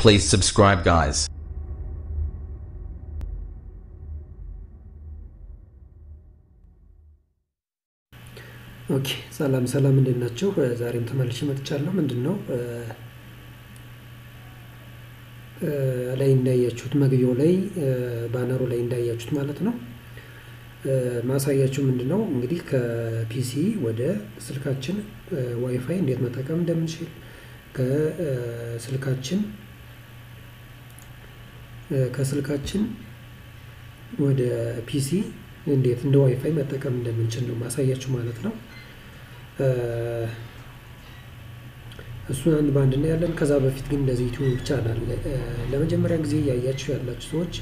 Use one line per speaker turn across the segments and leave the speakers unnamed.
Please subscribe, guys.
OK ሰላም ሰላም፣ እንዴት ናችሁ? ዛሬም ተመልሼ መጥቻለሁ። ምንድን ነው ላይ እንዳያችሁት መግቢያው ላይ banner ኡ ላይ እንዳያችሁት ማለት ነው ማሳያችሁ ምንድን ነው እንግዲህ ከ PC ወደ ስልካችን ዋይፋይ እንዴት መጠቀም እንደምንችል ከስልካችን ከስልካችን ወደ PC እንዴት እንደ ዋይፋይ መጠቀም እንደምንችል ነው ማሳያችሁ ማለት ነው። እሱን አንድ በአንድ እናያለን። ከዛ በፊት ግን እንደዚህ ዩቲዩብ ቻናል ለመጀመሪያ ጊዜ እያያችሁ ያላችሁ ሰዎች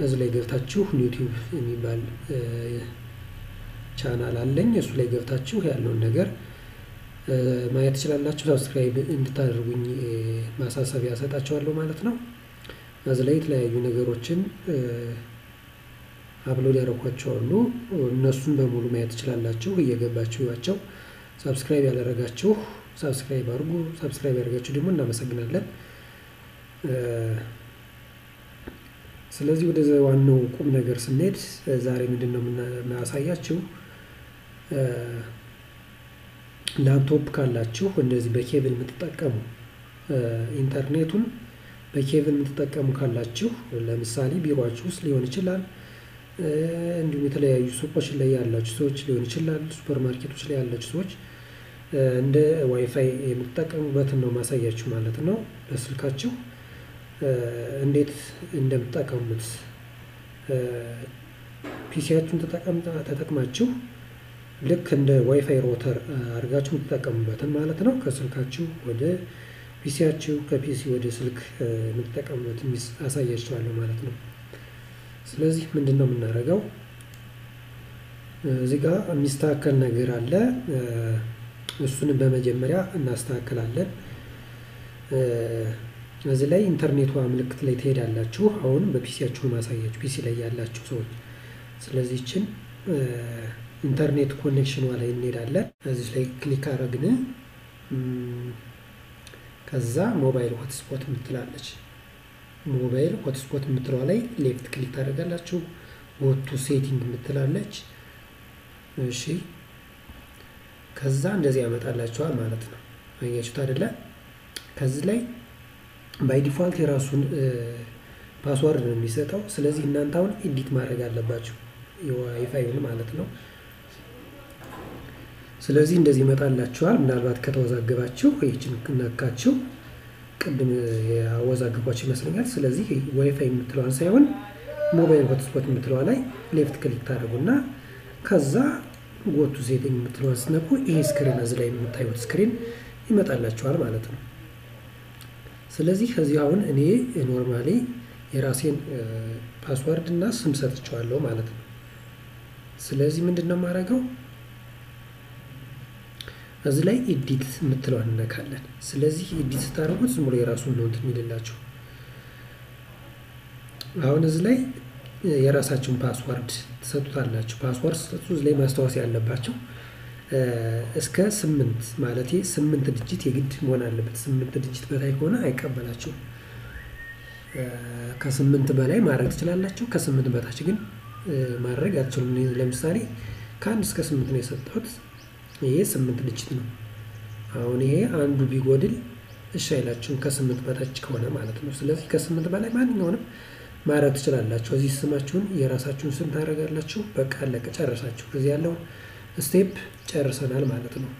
እዚህ ላይ ገብታችሁ ዩቲዩብ የሚባል ቻናል አለኝ። እሱ ላይ ገብታችሁ ያለውን ነገር ማየት ትችላላችሁ። subscribe እንድታደርጉኝ ማሳሰቢያ እሰጣችኋለሁ ማለት ነው። እዚህ ላይ የተለያዩ ነገሮችን upload ያደረኳቸው አሉ። እነሱን በሙሉ ማየት ትችላላችሁ። እየገባችሁ ያቸው subscribe ያላደረጋችሁ subscribe አድርጉ። subscribe ያደረጋችሁ ደግሞ እናመሰግናለን። ስለዚህ ወደ ዋናው ቁም ነገር ስንሄድ ዛሬ ምንድን ነው የምናሳያችሁ ላፕቶፕ ካላችሁ እንደዚህ በኬብል የምትጠቀሙ ኢንተርኔቱን በኬብል የምትጠቀሙ ካላችሁ ለምሳሌ ቢሮአችሁ ውስጥ ሊሆን ይችላል እንዲሁም የተለያዩ ሱቆች ላይ ያላችሁ ሰዎች ሊሆን ይችላል። ሱፐር ማርኬቶች ላይ ያላችሁ ሰዎች እንደ ዋይፋይ የምትጠቀሙበትን ነው ማሳያችሁ ማለት ነው። በስልካችሁ እንዴት እንደምትጠቀሙት PC ያችሁን ተጠቅማችሁ ልክ እንደ ዋይፋይ router አድርጋችሁ የምትጠቀሙበትን ማለት ነው። ከስልካችሁ ወደ PC ያችሁ፣ ከ PC ወደ ስልክ የምትጠቀሙበትን አሳያችኋለሁ ማለት ነው። ስለዚህ ምንድን ነው የምናደርገው? እዚህ ጋር የሚስተካከል ነገር አለ። እሱንም በመጀመሪያ እናስተካክላለን። እዚህ ላይ ኢንተርኔቷ ምልክት ላይ ትሄዳላችሁ። አሁን በ PC ያችሁ ማሳያችሁ PC ላይ ያላችሁ ሰዎች። ስለዚህ ይችን ኢንተርኔት connection ኗ ላይ እንሄዳለን። እዚህ ላይ click አረግን። ከዛ mobile hotspot የምትላለች mobile hotspot የምትለዋ ላይ left click ታደርጋላችሁ። go to setting የምትላለች እሺ። ከዛ እንደዚህ ያመጣላችኋል ማለት ነው። አያችሁት አይደለ? ከዚህ ላይ by default የራሱን password ነው የሚሰጠው። ስለዚህ እናንተ አሁን edit ማድረግ አለባችሁ የዋይፋይን ማለት ነው። ስለዚህ እንደዚህ ይመጣላችኋል። ምናልባት ከተወዛገባችሁ ይችን ነካችሁ ቅድም ያወዛገብኳችሁ ይመስለኛል። ስለዚህ ዋይፋይ የምትለዋን ሳይሆን mobile hotspot የምትለዋ ላይ left click ታደርጉና ከዛ go to setting የምትለዋን ስትነኩ ይሄ screen እዚህ ላይ የምታዩት screen ይመጣላችኋል ማለት ነው። ስለዚህ ከዚህ አሁን እኔ normally የራሴን password እና ስም ሰጥቼዋለሁ ማለት ነው። ስለዚህ ምንድን ነው የማደርገው እዚህ ላይ edit የምትለዋን እነካለን። ስለዚህ edit ስታደርጉት ዝም ብሎ የራሱን ነው እንትን የሚላችሁ። አሁን እዚህ ላይ የራሳችሁን password ትሰጡታላችሁ። password ስትሰጡ እዚህ ላይ ማስታወስ ያለባችሁ እስከ ስምንት ማለት ስምንት digit የግድ መሆን አለበት። ስምንት digit በላይ ከሆነ አይቀበላችሁም። ከስምንት በላይ ማድረግ ትችላላችሁ። ከስምንት በታች ግን ማድረግ አትችሉም። ለምሳሌ ከአንድ እስከ ስምንት ነው የሰጠሁት። ይሄ ስምንት digit ነው። አሁን ይሄ አንዱ ቢጎድል እሺ አይላችሁም ከስምንት በታች ከሆነ ማለት ነው። ስለዚህ ከስምንት በላይ ማንኛውንም ማድረግ ትችላላችሁ። እዚህ ስማችሁን የራሳችሁን ስም ታደርጋላችሁ። በቃ አለቀ፣ ጨረሳችሁ። እዚህ ያለውን step ጨርሰናል ማለት ነው።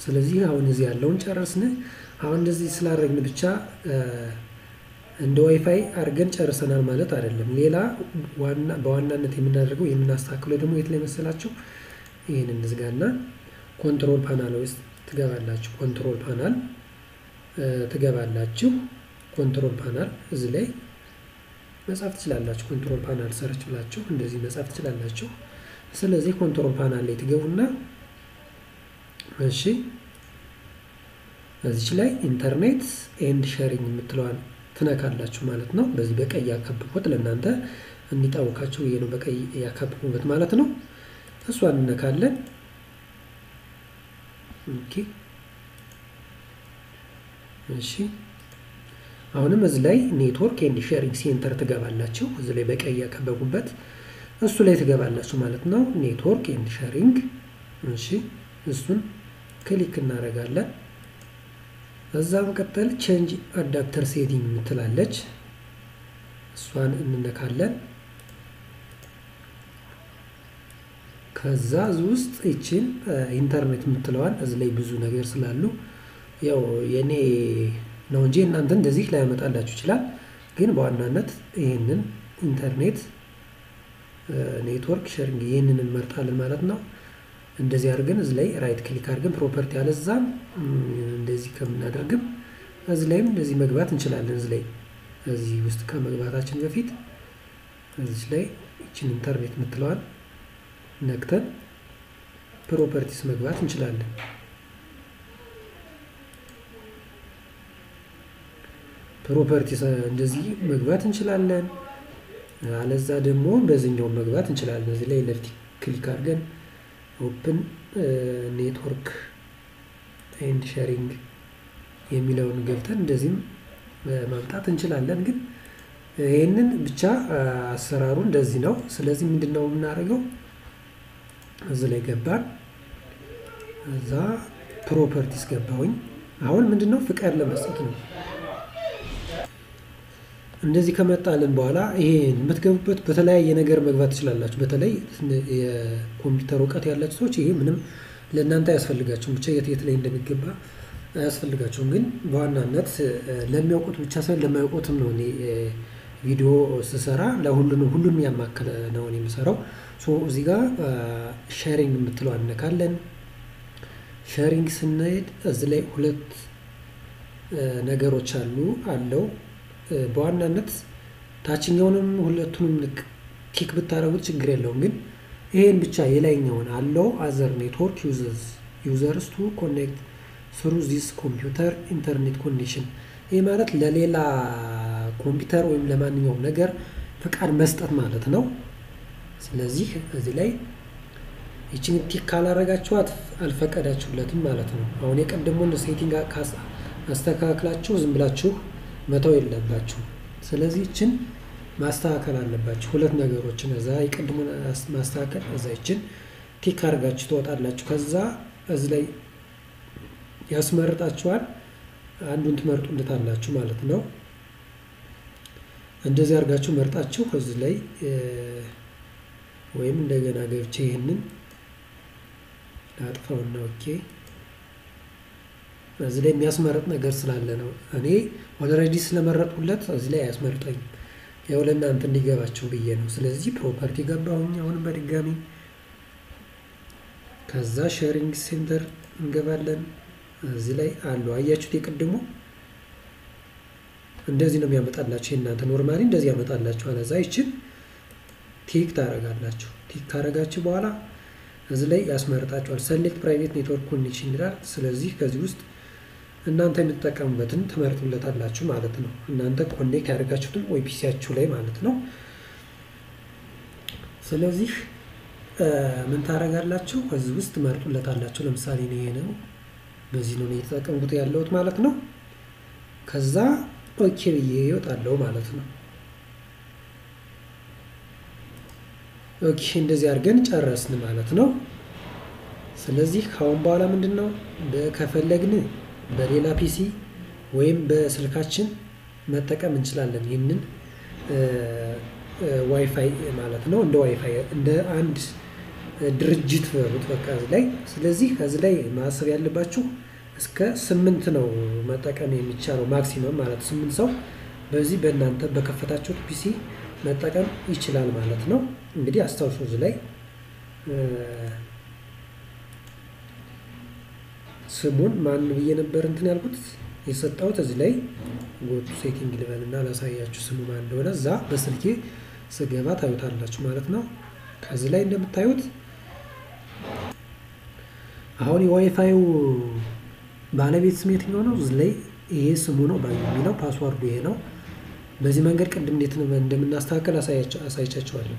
ስለዚህ አሁን እዚህ ያለውን ጨረስን። አሁን እንደዚህ ስላደረግን ብቻ እንደ ዋይፋይ አድርገን ጨርሰናል ማለት አይደለም። ሌላ ዋና በዋናነት የምናደርገው የምናስተካክለው ደግሞ የት ላይ መሰላችሁ? ይህን እንዝጋና control panel ውስጥ ትገባላችሁ። control panel ትገባላችሁ። control panel እዚህ ላይ መጻፍ ትችላላችሁ። control panel search ብላችሁ እንደዚህ መጻፍ ትችላላችሁ። ስለዚህ control panel ላይ ትገቡና እሺ፣ እዚች ላይ internet and sharing የምትለዋን ትነካላችሁ ማለት ነው። በዚህ በቀይ ያከብኩት ለእናንተ እንዲታወቃችሁ ይሄ ነው በቀይ ያከብኩበት ማለት ነው። እሷን እነካለን። እሺ አሁንም እዚህ ላይ network and sharing center ትገባላችሁ። እዚህ ላይ በቀይ ያከበብኩበት እሱ ላይ ትገባላችሁ ማለት ነው። network and sharing እሺ፣ እሱን click እናደርጋለን። እዛ መቀጠል change adapter setting የምትላለች እሷን እንነካለን። ከዛ ውስጥ ይችን ኢንተርኔት የምትለዋ እዚህ ላይ ብዙ ነገር ስላሉ ያው የኔ ነው እንጂ እናንተ እንደዚህ ላያመጣላችሁ ይችላል። ግን በዋናነት ይህንን internet network sharing ይህንን እንመርጣለን ማለት ነው። እንደዚህ አድርገን እዚህ ላይ right click አድርገን property አለዛም እንደዚህ ከምናደርግም እዚህ ላይም እንደዚህ መግባት እንችላለን። እዚህ ላይ እዚህ ውስጥ ከመግባታችን በፊት እዚህ ላይ ይችን ኢንተርኔት የምትለዋል ነክተን properties መግባት እንችላለን። properties እንደዚህ መግባት እንችላለን። አለዛ ደግሞ በዚህኛው መግባት እንችላለን። እዚህ ላይ left click አድርገን open network and sharing የሚለውን ገብተን እንደዚህም ማምጣት እንችላለን። ግን ይህንን ብቻ አሰራሩ እንደዚህ ነው። ስለዚህ ምንድን ነው የምናደርገው? እዚህ ላይ ገባን። እዛ properties ገባሁኝ። አሁን ምንድን ነው ፍቃድ ለመስጠት ነው። እንደዚህ ከመጣልን በኋላ ይሄን የምትገቡበት በተለያየ ነገር መግባት ትችላላችሁ። በተለይ የኮምፒውተር እውቀት ያላችሁ ሰዎች ይሄ ምንም ለእናንተ አያስፈልጋችሁም። ብቻ የት የት ላይ እንደሚገባ አያስፈልጋችሁም። ግን በዋናነት ለሚያውቁት ብቻ ሳይሆን ለማያውቁትም ነው እኔ ቪዲዮ ስሰራ ለሁሉንም ሁሉንም ያማከለ ነው እኔ የምሰራው። እዚህ ጋር sharing የምትለው እነካለን። sharing ስንሄድ እዚህ ላይ ሁለት ነገሮች አሉ አለው በዋናነት ታችኛውንም ሁለቱንም tick ብታደርጉት ችግር የለውም። ግን ይሄን ብቻ የላይኛውን allow other network users to connect through this computer internet connection። ይህ ማለት ለሌላ ኮምፒውተር ወይም ለማንኛውም ነገር ፍቃድ መስጠት ማለት ነው። ስለዚህ እዚህ ላይ ይችን tick ካላረጋችኋት አልፈቀዳችሁለትም ማለት ነው። አሁን የቅድሙን setting አስተካክላችሁ ዝም ብላችሁ መተው የለባችሁ። ስለዚህ ይችን ማስተካከል አለባችሁ። ሁለት ነገሮችን እዛ የቀድሞን ማስተካከል እዛ ይችን ቲክ አድርጋችሁ ትወጣላችሁ። ከዛ እዚህ ላይ ያስመርጣችኋል። አንዱን ትመርጡለታላችሁ ማለት ነው። እንደዚህ አድርጋችሁ መርጣችሁ እዚህ ላይ ወይም እንደገና ገብቼ ይህንን ላጥፋውና okay እዚህ ላይ የሚያስመርጥ ነገር ስላለ ነው። እኔ already ስለመረጥኩለት እዚህ ላይ አያስመርጠኝም። ያው ለእናንተ እንዲገባችሁ ብዬ ነው። ስለዚህ property ገባሁኝ አሁንም በድጋሚ ከዛ sharing center እንገባለን። እዚህ ላይ አለው አያችሁት፣ የቅድሙ እንደዚህ ነው የሚያመጣላችሁ። የእናንተ normally እንደዚህ ያመጣላችሁ። አለዛ ይችን tick ታረጋላችሁ። tick ካረጋችሁ በኋላ እዚህ ላይ ያስመርጣችኋል። select private network connection ይላል። ስለዚህ ከዚህ ውስጥ እናንተ የምትጠቀሙበትን ትመርጡለታላችሁ ማለት ነው። እናንተ connect ያደረጋችሁትም ወይ PC ያችሁ ላይ ማለት ነው። ስለዚህ ምን ታደርጋላችሁ? ከዚህ ውስጥ ትመርጡለታላችሁ። ለምሳሌ ይሄ ነው፣ በዚህ ነው እየተጠቀምኩት ያለሁት ማለት ነው። ከዛ okay ብዬ እወጣለሁ ማለት ነው። okay እንደዚህ አድርገን ጨረስን ማለት ነው። ስለዚህ ከአሁን በኋላ ምንድን ነው ከፈለግን በሌላ PC ወይም በስልካችን መጠቀም እንችላለን። ይህንን ዋይፋይ ማለት ነው። እንደ ዋይፋይ እንደ አንድ ድርጅት በሉት በቃ እዚህ ላይ። ስለዚህ ከዚህ ላይ ማሰብ ያለባችሁ እስከ ስምንት ነው መጠቀም የሚቻለው maximum ማለት ስምንት ሰው በዚህ በእናንተ በከፈታችሁት PC መጠቀም ይችላል ማለት ነው። እንግዲህ አስታውሱ እዚህ ላይ ስሙን ማን ብዬ ነበር እንትን ያልኩት የሰጠሁት እዚህ ላይ go to setting ልበልና ላሳያችሁ ስሙ ማን እንደሆነ እዛ በስልኬ ስገባ ታዩታላችሁ ማለት ነው። ከዚህ ላይ እንደምታዩት አሁን የዋይፋዩ ባለቤት ስም የትኛው ነው? እዚህ ላይ ይሄ ስሙ ነው የሚለው password ኡ ይሄ ነው። በዚህ መንገድ ቅድም እንዴት እንደምናስተካከል አሳይቻችኋለሁ።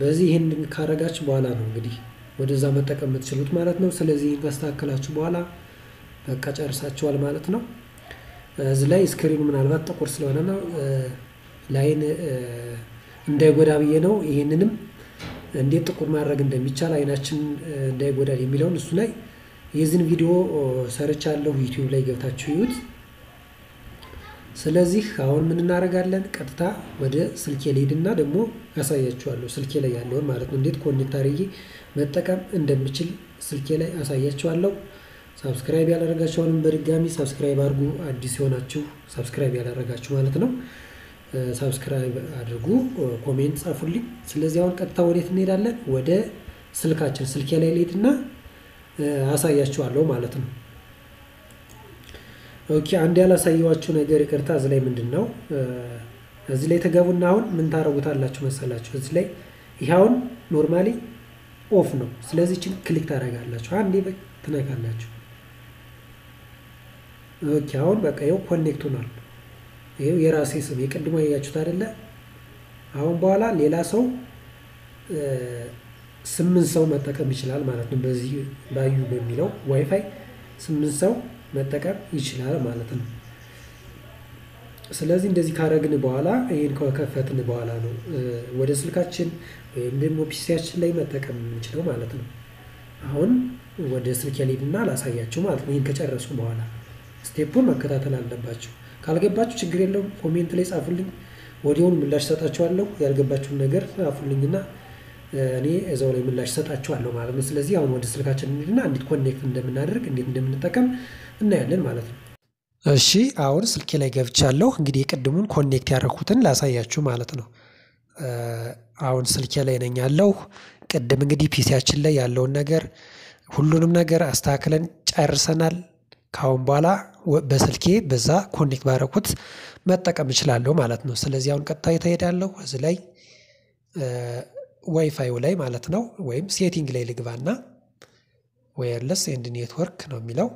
በዚህ ይህን ካረጋችሁ በኋላ ነው እንግዲህ ወደዛ መጠቀም የምትችሉት ማለት ነው። ስለዚህ ካስተካከላችሁ በኋላ በቃ ጨርሳችኋል ማለት ነው። እዚህ ላይ screen ኑ ምናልባት ጥቁር ስለሆነ ነው ላይን እንዳይጎዳ ብዬ ነው። ይህንንም እንዴት ጥቁር ማድረግ እንደሚቻል አይናችን እንዳይጎዳል የሚለውን እሱ ላይ የዚህን ቪዲዮ ሰርቻለሁ። ዩቲዩብ ላይ ገብታችሁ ይዩት። ስለዚህ አሁን ምን እናደርጋለን? ቀጥታ ወደ ስልኬ ልሄድና ደግሞ ያሳያችኋለሁ። ስልኬ ላይ ያለውን ማለት ነው እንዴት connect አድርጌ መጠቀም እንደምችል ስልኬ ላይ አሳያችኋለሁ። subscribe ያላደረጋችሁንም በድጋሚ subscribe አድርጉ። አዲስ የሆናችሁ subscribe ያላደረጋችሁ ማለት ነው subscribe አድርጉ፣ comment ጻፉልኝ። ስለዚህ አሁን ቀጥታ ወዴት እንሄዳለን? ወደ ስልካችን ስልኬ ላይ ልሄድና አሳያችኋለሁ ማለት ነው። okay አንድ ያላሳየኋችሁ ነገር ይቅርታ፣ እዚህ ላይ ምንድን ነው እዚህ ላይ ተገቡና አሁን ምን ታደርጉታላችሁ መሰላችሁ? እዚህ ላይ ይህ አሁን normally off ነው። ስለዚህ ይችን click ታደርጋላችሁ፣ አንዴ ትነካላችሁ። okay አሁን በቃ ይኸው connect ሆኗል። ይኸው የራሴ ስም የቅድሙ ያያችሁት አይደለ? አሁን በኋላ ሌላ ሰው ስምንት ሰው መጠቀም ይችላል ማለት ነው። በዚህ ባዩ በሚለው ዋይፋይ ስምንት ሰው መጠቀም ይችላል ማለት ነው። ስለዚህ እንደዚህ ካደረግን በኋላ ይህን ከከፈትን በኋላ ነው ወደ ስልካችን ወይም ደግሞ PC ያችን ላይ መጠቀም የምንችለው ማለት ነው። አሁን ወደ ስልክ ልሄድና ላሳያችሁ ማለት ነው። ይህን ከጨረሱ በኋላ step ኡን መከታተል አለባችሁ። ካልገባችሁ ችግር የለውም comment ላይ ጻፉልኝ፣ ወዲያውኑ ምላሽ እሰጣችኋለሁ። ያልገባችሁን ነገር ጻፉልኝና እኔ እዛው ላይ ምላሽ እሰጣችኋለሁ ማለት ነው። ስለዚህ አሁን ወደ ስልካችን እንሂድና እንዴት connect እንደምናደርግ እንዴት እንደምንጠቀም እናያለን ማለት ነው። እሺ አሁን ስልኬ ላይ ገብቻለሁ። እንግዲህ የቅድሙን connect ያደረኩትን ላሳያችሁ ማለት ነው። አሁን ስልኬ ላይ ነኝ ያለው። ቅድም እንግዲህ PC ያችን ላይ ያለውን ነገር ሁሉንም ነገር አስተካክለን ጨርሰናል። ከአሁን በኋላ በስልኬ በዛ connect ባደረኩት መጠቀም እችላለሁ ማለት ነው። ስለዚህ አሁን ቀጥታ የት እሄዳለሁ እዚህ ላይ ዋይፋዩ ላይ ማለት ነው። ወይም setting ላይ ልግባና wireless and network ነው የሚለው።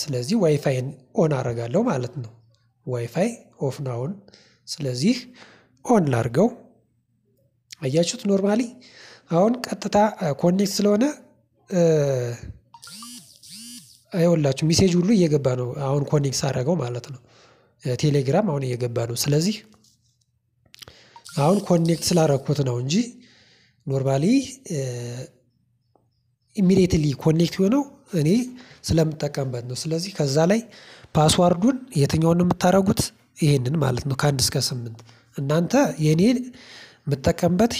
ስለዚህ ዋይፋይን on አደርጋለሁ ማለት ነው። WiFi off ነው ስለዚህ on ላርገው። አያችሁት? normally አሁን ቀጥታ connect ስለሆነ ያውላችሁ message ሁሉ እየገባ ነው። አሁን connect ሳደርገው ማለት ነው። ቴሌግራም አሁን እየገባ ነው። ስለዚህ አሁን connect ስላረኩት ነው እንጂ normally immediately connect የሆነው እኔ ስለምጠቀምበት ነው። ስለዚህ ከዛ ላይ password ኡን የትኛውን ነው የምታደርጉት? ይሄንን ማለት ነው ከአንድ እስከ ስምንት እናንተ የኔ የምጠቀምበት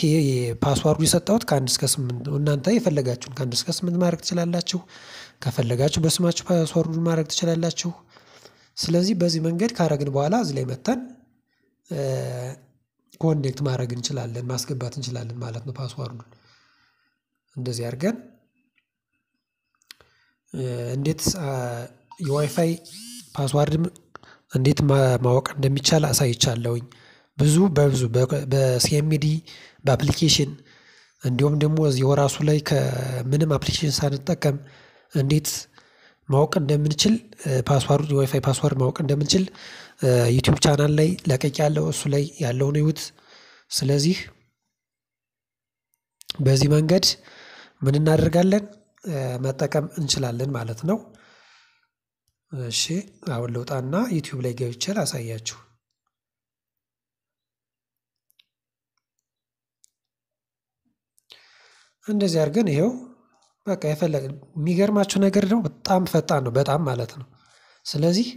password ኡ የሰጠሁት ከአንድ እስከ ስምንት ነው። እናንተ የፈለጋችሁን ከአንድ እስከ ስምንት ማድረግ ትችላላችሁ። ከፈለጋችሁ በስማችሁ password ኡን ማድረግ ትችላላችሁ። ስለዚህ በዚህ መንገድ ካረግን በኋላ እዚህ ላይ መተን connect ማድረግ እንችላለን ማስገባት እንችላለን ማለት ነው። password ኡን እንደዚህ አድርገን እንዴት የ WiFi password እንዴት ማወቅ እንደሚቻል አሳይቻለሁኝ። ብዙ በብዙ በ CMD በ application እንዲሁም ደግሞ እዚሁ ራሱ ላይ ከምንም application ሳንጠቀም እንዴት ማወቅ እንደምንችል password የ WiFi password ማወቅ እንደምንችል ዩቲዩብ ቻናል ላይ ለቅቄያለሁ እሱ ላይ ያለውን እዩት። ስለዚህ በዚህ መንገድ ምን እናደርጋለን መጠቀም እንችላለን ማለት ነው። እሺ አሁን ልውጣና ዩቲዩብ ላይ ገብቼ ላሳያችሁ። እንደዚህ አድርገን ይኸው በቃ የፈለገ የሚገርማችሁ ነገር ደግሞ በጣም ፈጣን ነው በጣም ማለት ነው። ስለዚህ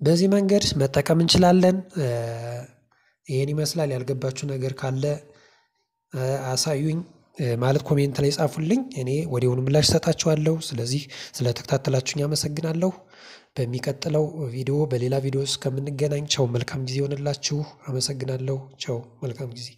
በዚህ መንገድ መጠቀም እንችላለን። ይሄን ይመስላል ያልገባችሁ ነገር ካለ አሳዩኝ ማለት comment ላይ ጻፉልኝ። እኔ ወዲያውኑ ምላሽ እሰጣችኋለሁ። ስለዚህ ስለተከታተላችሁኝ አመሰግናለሁ። በሚቀጥለው ቪዲዮ በሌላ ቪዲዮ እስከምንገናኝ ቻው። መልካም ጊዜ ይሆንላችሁ። አመሰግናለሁ። ቻው። መልካም ጊዜ